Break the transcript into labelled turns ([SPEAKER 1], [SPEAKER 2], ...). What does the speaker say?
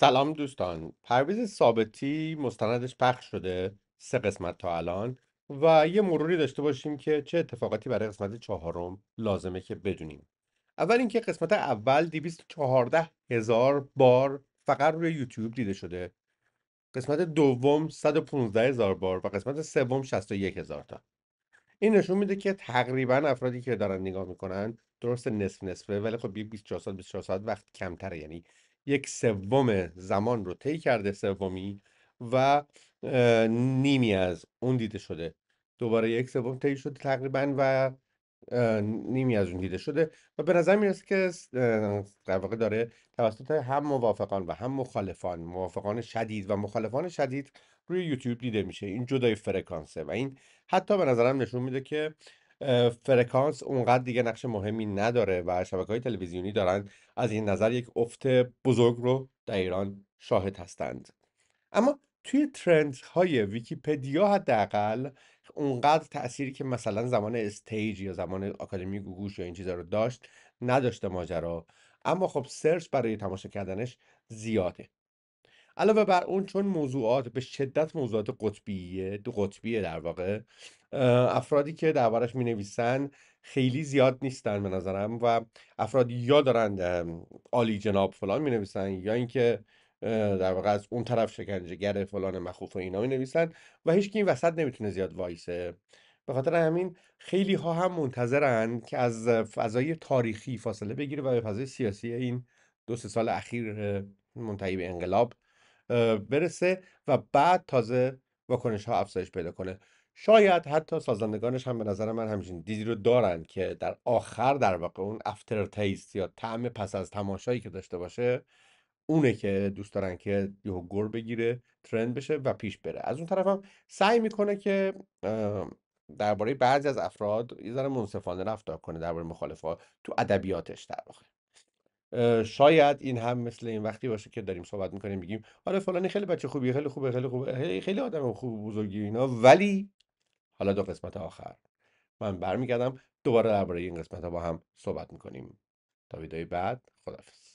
[SPEAKER 1] سلام دوستان. پرویز ثابتی مستندش پخش شده سه قسمت تا الان و یه مروری داشته باشیم که چه اتفاقاتی برای قسمت چهارم لازمه که بدونیم. اول اینکه قسمت اول 214 هزار بار فقط روی یوتیوب دیده شده. قسمت دوم 115 هزار بار و قسمت سوم 61 هزار تا. این نشون میده که تقریبا افرادی که دارن نگاه می‌کنن درست نصف نصفه ولی خب 24 ساعت 24 ساعت وقت کمتره. یعنی یک سوم زمان رو طی کرده سومی و نیمی از اون دیده شده. دوباره یک سوم طی شده تقریبا و نیمی از اون دیده شده و به نظر می‌رسه که در واقع داره توسط هم موافقان و هم مخالفان موافقان شدید و مخالفان شدید روی یوتیوب دیده میشه. این جدای فرکانسه و این حتی به نظرم نشون میده که فرکانس اونقدر دیگه نقش مهمی نداره و شبکه های تلویزیونی دارن از این نظر یک افت بزرگ رو در ایران شاهد هستند. اما توی trend های ویکیپدیا حداقل اونقدر تأثیری که مثلا زمان استیج یا زمان آکادمی گوگوش یا این چیزا رو داشت نداشته ماجرا. اما خب search برای تماشا کردنش زیاده. علاوه بر اون چون موضوعات به شدت موضوعات قطبیه دو قطبیه در واقع افرادی که دربارش می نویسن خیلی زیاد نیستن به نظرم و افراد یا دارن عالی جناب فلان می نویسن یا اینکه در واقع از اون طرف شکنجهگر فلان مخوف و اینا می نویسن و هیچ این وسط نمی‌تونه زیاد وایسه. به خاطر همین خیلی ها هم منتظرن که از فضای تاریخی فاصله بگیره و به فضای سیاسی این دو سه سال اخیر منتهی به انقلاب برسه و بعد تازه واکنش ها افزایش پیدا کنه. شاید حتی سازندگانش هم به نظر من همچین دیدی رو دارن که در آخر در واقع اون افتر تیست یا طعم پس از تماشایی که داشته باشه اونه که دوست دارن که یهو گر بگیره ترند بشه و پیش بره. از اون طرف هم سعی می‌کنه که درباره بعضی از افراد یه ذره منصفانه رفتار کنه درباره مخالفا تو ادبیاتش در واقع. شاید این هم مثل این وقتی باشه که داریم صحبت می‌کنیم میگیم آره فلانی خیلی بچه خوبیه خیلی خوبه خیلی خوبه خیلی آدم خوب بزرگی اینا. ولی حالا دو قسمت آخر. من برمیگردم دوباره درباره این قسمت ها با هم صحبت می‌کنیم. تا ویدیوی بعد خدافظ